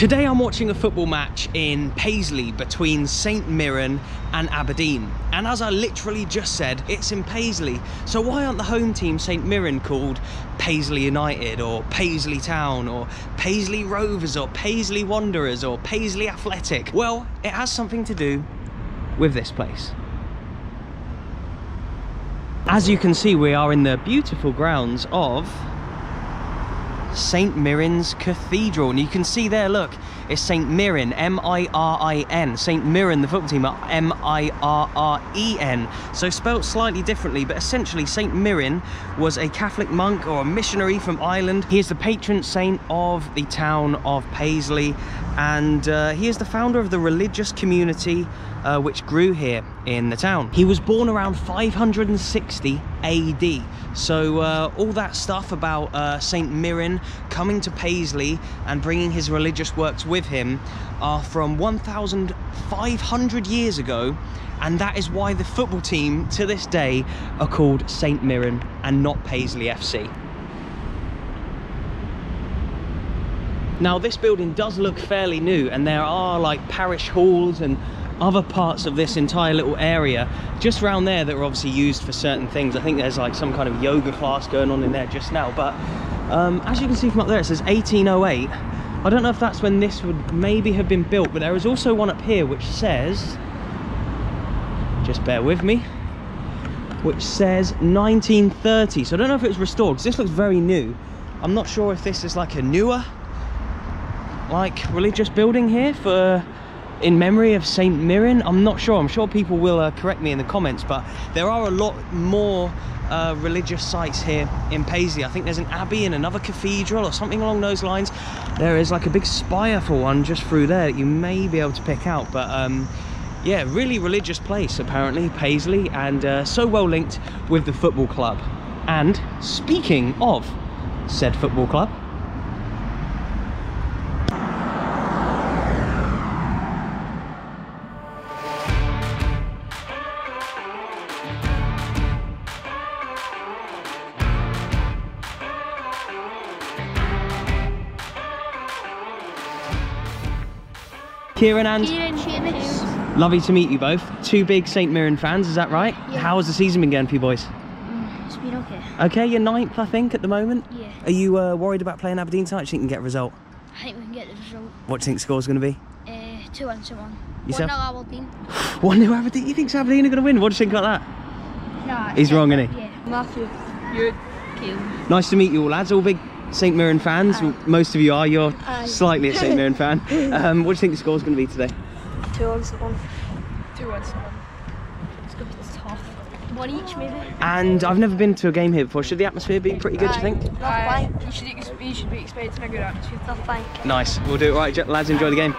Today I'm watching a football match in Paisley between St Mirren and Aberdeen. And as I literally just said, it's in Paisley. So why aren't the home team St Mirren called Paisley United or Paisley Town or Paisley Rovers or Paisley Wanderers or Paisley Athletic? Well, it has something to do with this place. As you can see, we are in the beautiful grounds of St Mirin's Cathedral. And you can see there, look, it's St Mirin, M-I-R-I-N. St Mirren, the football team, are M-I-R-R-E-N. So spelt slightly differently, but essentially St Mirren was a Catholic monk or a missionary from Ireland. He is the patron saint of the town of Paisley, and uh, he is the founder of the religious community uh, which grew here in the town. He was born around 560 AD. So uh, all that stuff about uh, St. Mirren coming to Paisley and bringing his religious works with him are from 1,500 years ago and that is why the football team to this day are called St. Mirren and not Paisley FC. Now this building does look fairly new and there are like parish halls and other parts of this entire little area just around there that are obviously used for certain things. I think there's like some kind of yoga class going on in there just now. But um, as you can see from up there, it says 1808. I don't know if that's when this would maybe have been built, but there is also one up here which says, just bear with me, which says 1930. So I don't know if it was restored because this looks very new. I'm not sure if this is like a newer like religious building here for in memory of St. Mirren. I'm not sure. I'm sure people will uh, correct me in the comments, but there are a lot more uh, religious sites here in Paisley. I think there's an abbey and another cathedral or something along those lines. There is like a big spire for one just through there that you may be able to pick out, but um, yeah, really religious place apparently, Paisley, and uh, so well linked with the football club. And speaking of said football club, Kieran and Kieran Seamus. lovely to meet you both. Two big St Mirren fans, is that right? Yeah. How has the season been going for you boys? It's been okay. Okay, you're ninth, I think, at the moment. Yeah. Are you uh, worried about playing Aberdeen tonight? Do you think you can get a result? I think we can get the result. What do you think the score's going to be? Uh, two one to one. Yourself? One nil Aberdeen. 1 0 Aberdeen. You think Aberdeen are going to win? What do you think about that? Nah, He's wrong, isn't he? Yeah. Matthew. You. Kill. Nice to meet you all, lads. All big St Mirren fans. Aye. Most of you are. You're Aye. slightly a St Mirren fan. Um, what do you think the score's going to be today? Two one to one. Two one to one. It's going to be tough. One each maybe. And I've never been to a game here before. Should the atmosphere be pretty good, do you think? Aye. You should, you should be expecting a good atmosphere. Tough bank. Nice. We'll do it right, lads. Enjoy the game.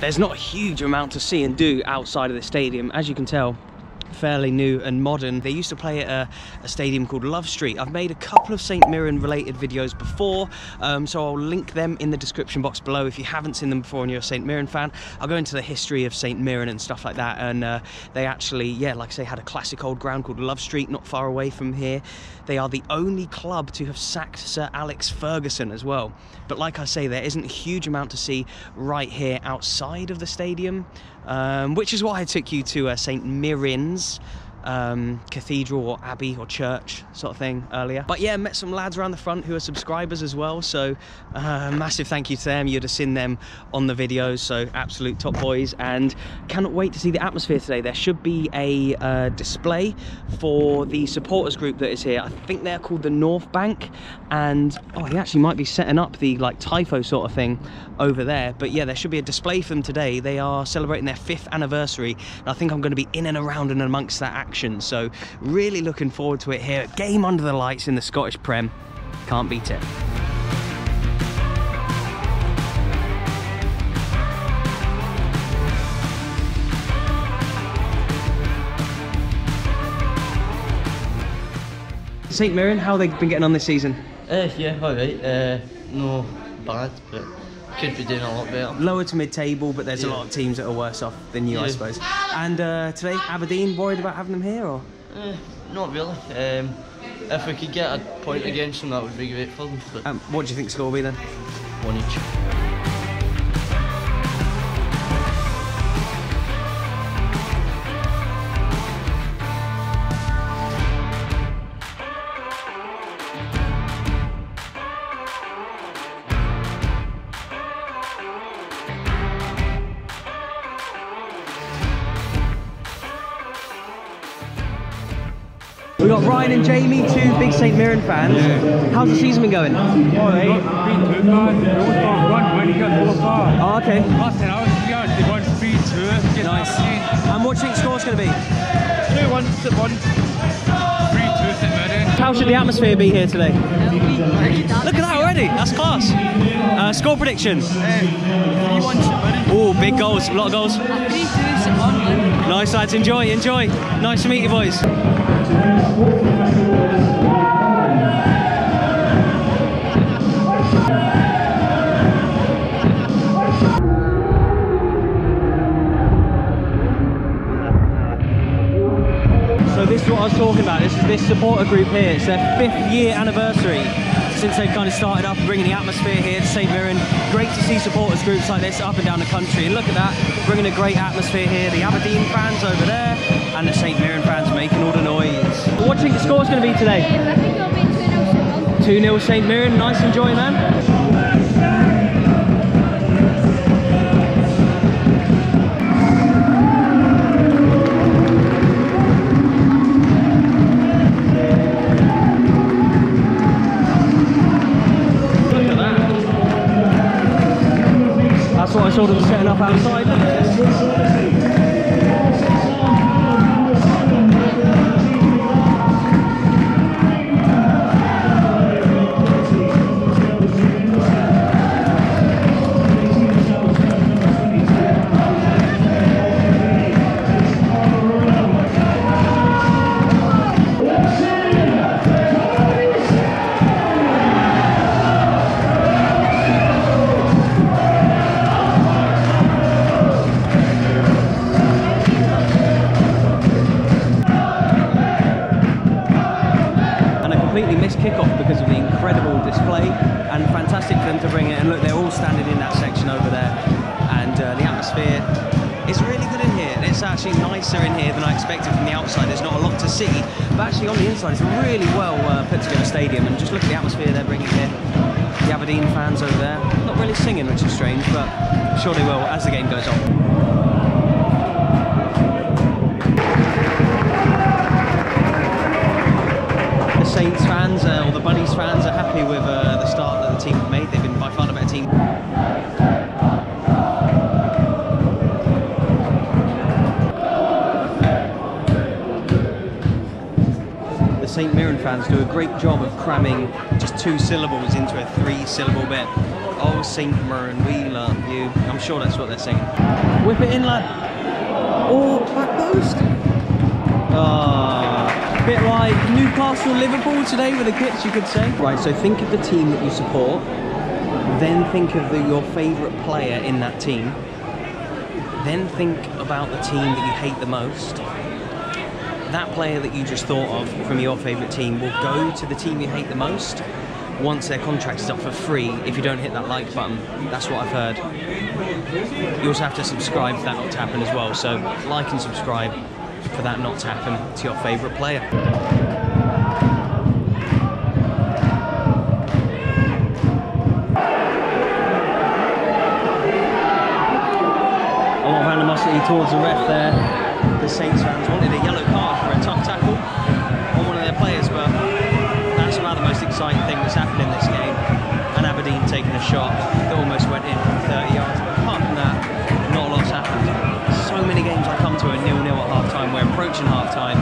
There's not a huge amount to see and do outside of the stadium, as you can tell. Fairly new and modern. They used to play at a, a stadium called Love Street. I've made a couple of St Mirren related videos before, um, so I'll link them in the description box below if you haven't seen them before and you're a St Mirren fan. I'll go into the history of St Mirren and stuff like that. And uh, they actually, yeah, like I say, had a classic old ground called Love Street, not far away from here. They are the only club to have sacked Sir Alex Ferguson as well. But like I say, there isn't a huge amount to see right here outside of the stadium, um, which is why I took you to uh, St Mirren's um, cathedral or abbey or church sort of thing earlier. But yeah, met some lads around the front who are subscribers as well. So uh, massive thank you to them. You'd have seen them on the videos. So absolute top boys and cannot wait to see the atmosphere today. There should be a uh, display for the supporters group that is here. I think they're called the North Bank and oh, he actually might be setting up the like tifo sort of thing over there. But yeah, there should be a display for them today. They are celebrating their fifth anniversary. And I think I'm going to be in and around and amongst that action. So really looking forward to it here. Game under the lights in the Scottish Prem. Can't beat it. St Mirren, how have they been getting on this season? Uh, yeah, alright. Uh, no but could be doing a lot better. Lower to mid-table, but there's a lot of teams that are worse off than you, I suppose. And uh, today, Aberdeen worried about having them here, or Eh, not really. Um, if we could get a point against them, that would be great for them. But um, what do you think the score will be then? one each. Got Ryan and Jamie, two big St Mirren fans. How's the season been going? Oh, they got beat too bad. They always got one when you get full far. Oh, okay. Last 10 hours, yeah, they won 3 2. Get Nice. And what do you think the score's going to be? 2 1 to 1. 3 2 St Mirren. How should the atmosphere be here today? Look at that already. That's class. Uh, score prediction. Oh, big goals. A lot of goals. Nice lads. Enjoy. Enjoy. Nice to meet you boys. So this is what I was talking about. This is this supporter group here. It's their fifth year anniversary since they've kind of started up bringing the atmosphere here to St Mirren. Great to see supporters groups like this up and down the country. And look at that, bringing a great atmosphere here. The Aberdeen fans over there and the St Mirren fans making all the noise. What do you think the score's going to be today? I think it'll be 2 0 2 0 St Mirren. Nice man. Look at that. That's what I saw them setting up outside. The incredible display and fantastic for them to bring it. And look they're all standing in that section over there. And uh, the atmosphere is really good in here. And it's actually nicer in here than I expected from the outside. There's not a lot to see but actually on the inside it's a really well uh, put together stadium. And just look at the atmosphere they're bringing here. The Aberdeen fans over there not really singing which is strange but sure they will as the game goes on fans uh, or the Buddies fans are happy with uh, the start that the team have made. They've been by far the better team. The St Mirren fans do a great job of cramming just two syllables into a three-syllable bit. Oh, St Mirren, we love you. I'm sure that's what they're singing. Whip it in, lad. Oh, back post. Ah, bit like Newcastle Liverpool today with the kits, you could say. Right, so think of the team that you support, then think of the, your favourite player in that team, then think about the team that you hate the most. That player that you just thought of from your favourite team will go to the team you hate the most once their contract is up for free if you don't hit that like button. That's what I've heard. You also have to subscribe for that not to happen as well. So like and subscribe for that not to happen to your favourite player. A lot of animosity towards the ref there. The Saints fans wanted a yellow card for a tough tackle on one of their players, but that's about the most exciting thing that's happened in this game. And Aberdeen taking a shot that almost went in from 30 yards. But apart from that, not a lot's happened. So many games I come to a nil-nil at half-time. We're approaching half-time,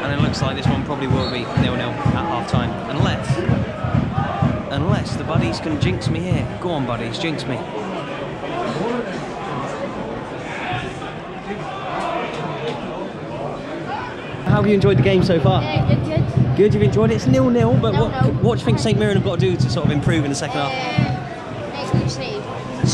and it looks like this one probably will be nil-nil at half-time, unless, unless the buddies can jinx me here. Go on, buddies, jinx me. How have you enjoyed the game so far? Yeah, good, good. Good, you've enjoyed it. It's nil-nil, but what, Nil-nil. what do you think St Mirren have got to do to sort of improve in the second half? Uh, make good save.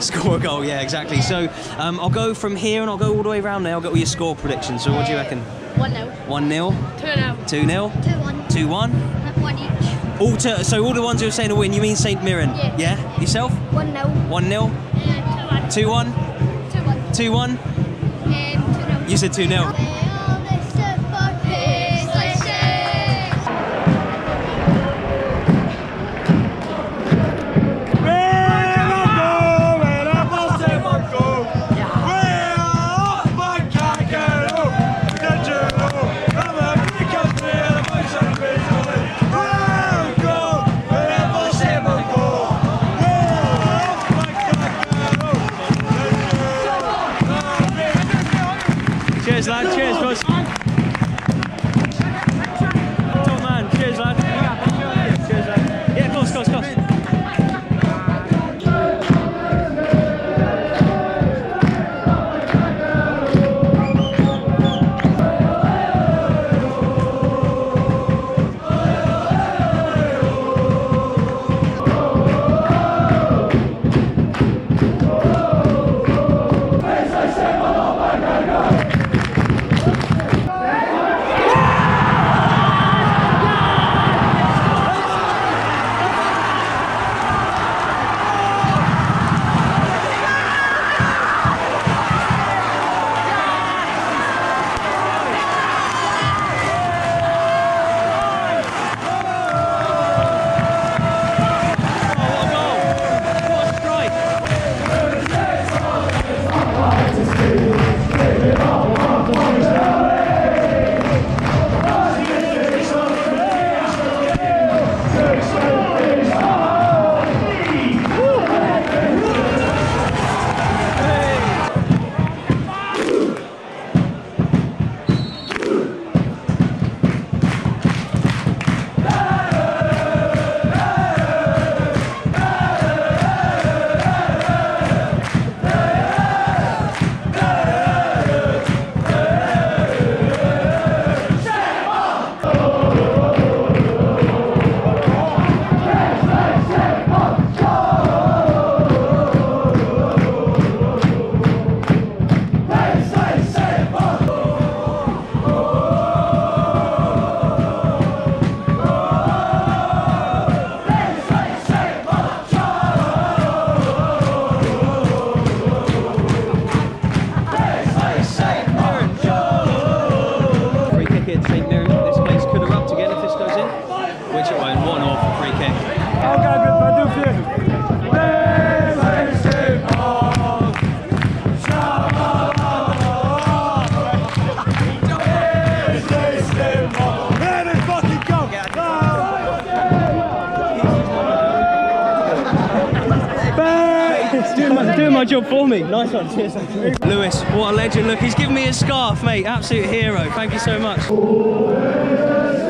Score a goal, yeah, exactly. So um, I'll go from here and I'll go all the way around there. I'll get all your score predictions. So what do you reckon? 1 0. 1 0, 2 0. 2 0, 2 1. 2 1. 1 each. All to, so all the ones who are saying a win, you mean St Mirren? Yeah. Yeah? Yourself? 1 0. 1 0, 2 1, 2 1. 2 1. 2 0. You said 2 0. Cheers, lad. Cheers, boys. Doing my, job for me. Nice one. Cheers. Lewis, what a legend. Look, he's given me his scarf, mate. Absolute hero. Thank you so much.